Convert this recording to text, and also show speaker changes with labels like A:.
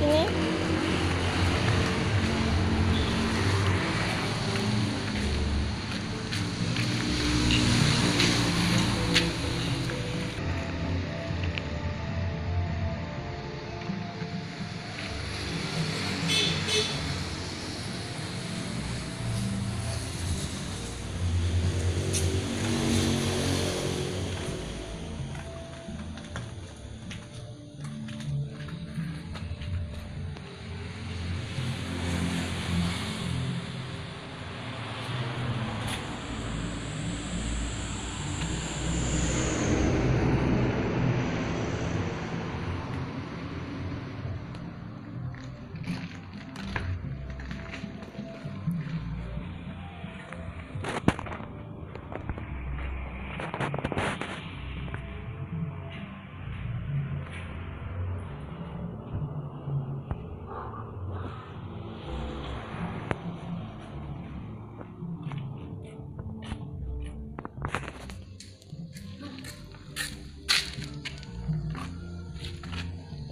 A: 嗯